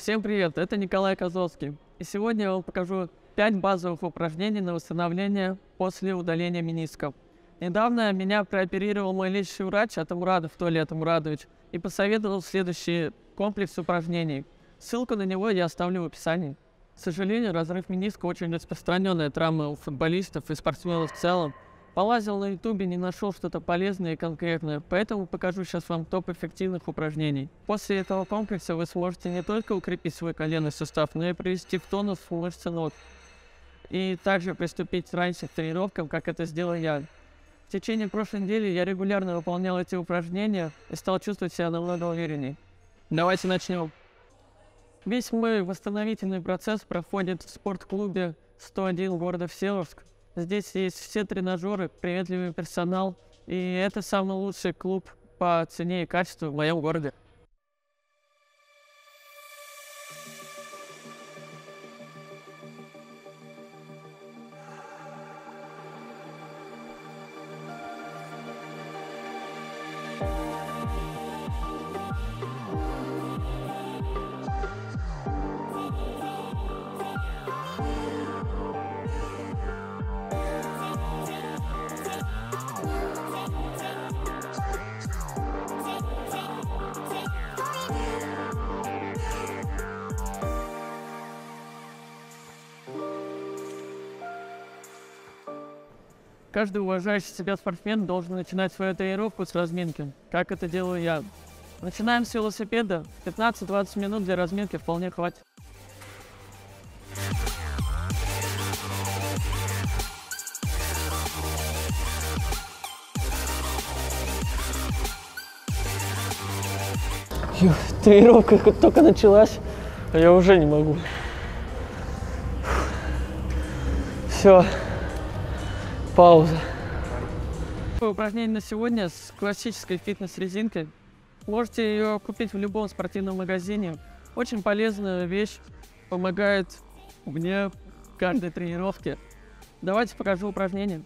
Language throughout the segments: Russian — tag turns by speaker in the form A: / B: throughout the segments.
A: Всем привет, это Николай Козовский. И сегодня я вам покажу 5 базовых упражнений на восстановление после удаления менисков. Недавно меня прооперировал мой лечащий врач Атамурадов Туалет Амурадович и посоветовал следующий комплекс упражнений. Ссылку на него я оставлю в описании. К сожалению, разрыв мениска очень распространенная травма у футболистов и спортсменов в целом. Полазил на ютубе, не нашел что-то полезное и конкретное, поэтому покажу сейчас вам топ эффективных упражнений. После этого комплекса вы сможете не только укрепить свой коленный сустав, но и привести в тонус мышцы ног. И также приступить раньше к тренировкам, как это сделал я. В течение прошлой недели я регулярно выполнял эти упражнения и стал чувствовать себя намного увереннее. Давайте начнем. Весь мой восстановительный процесс проходит в спортклубе 101 города Всеволожск. Здесь есть все тренажеры, приветливый персонал, и это самый лучший клуб по цене и качеству в моем городе. Каждый уважающий себя спортсмен должен начинать свою тренировку с разминки, как это делаю я. Начинаем с велосипеда. 15-20 минут для разминки вполне хватит. Фух, тренировка только началась, а я уже не могу. Все. Пауза. Упражнение на сегодня с классической фитнес-резинкой. Можете ее купить в любом спортивном магазине. Очень полезная вещь, помогает мне в каждой тренировке. Давайте покажу упражнение.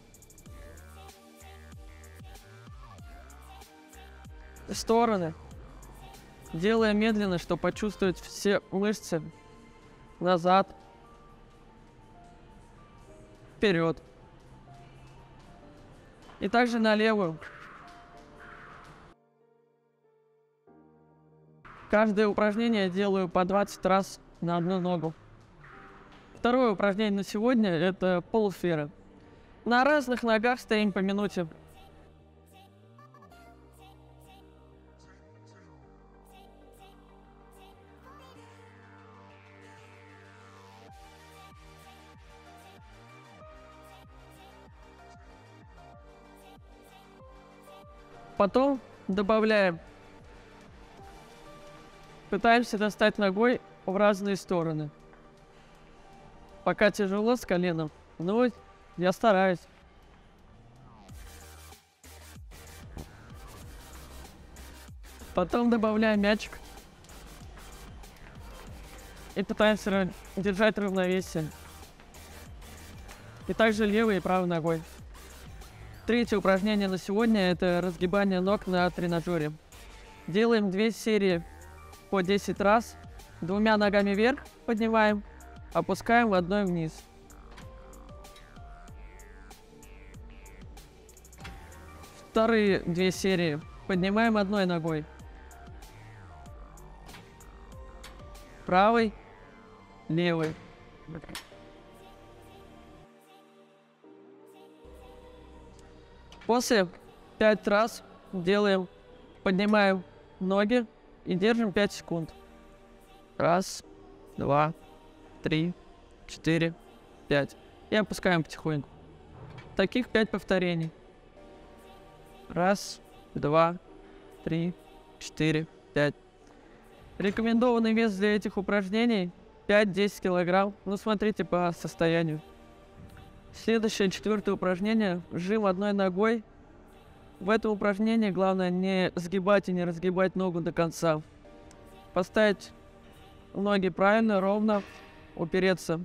A: Стороны. Делая медленно, чтобы почувствовать все мышцы. Назад. Вперед и также на левую. Каждое упражнение делаю по 20 раз на одну ногу. Второе упражнение на сегодня – это полусфера. На разных ногах стоим по минуте. Потом добавляем. Пытаемся достать ногой в разные стороны. Пока тяжело с коленом, но я стараюсь. Потом добавляем мячик. И пытаемся держать равновесие. И также левой и правой ногой. Третье упражнение на сегодня – это разгибание ног на тренажере. Делаем две серии по 10 раз. Двумя ногами вверх поднимаем, опускаем одной вниз. Вторые две серии поднимаем одной ногой. Правой, левой. После 5 раз делаем, поднимаем ноги и держим 5 секунд. Раз, два, три, четыре, пять. И опускаем потихоньку. Таких 5 повторений. Раз, два, три, четыре, пять. Рекомендованный вес для этих упражнений 5-10 килограмм. Ну, смотрите по состоянию. Следующее, четвертое упражнение. Жим одной ногой. В этом упражнении главное не сгибать и не разгибать ногу до конца. Поставить ноги правильно, ровно, упереться.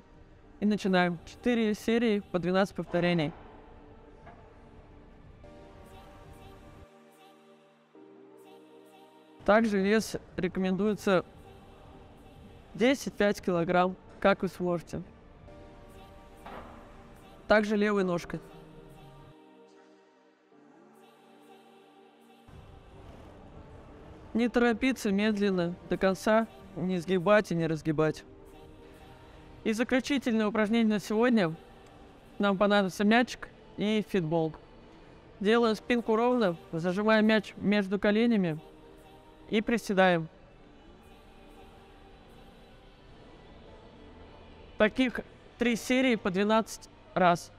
A: И начинаем. 4 серии по 12 повторений. Также вес рекомендуется 10-5 килограмм, как вы сможете. Также левой ножкой. Не торопиться медленно, до конца, не сгибать и не разгибать. И заключительное упражнение на сегодня. Нам понадобится мячик и фитбол. Делаем спинку ровно, зажимаем мяч между коленями и приседаем. Таких три серии по 12 раз.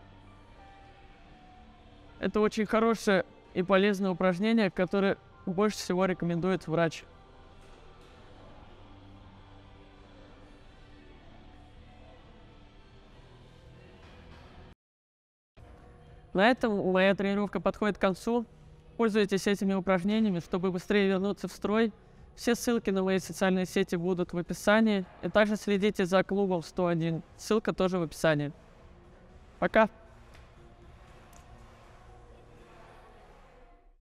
A: Это очень хорошее и полезное упражнение, которое больше всего рекомендует врач. На этом моя тренировка подходит к концу. Пользуйтесь этими упражнениями, чтобы быстрее вернуться в строй. Все ссылки на мои социальные сети будут в описании. И также следите за клубом 101. Ссылка тоже в описании. Пока!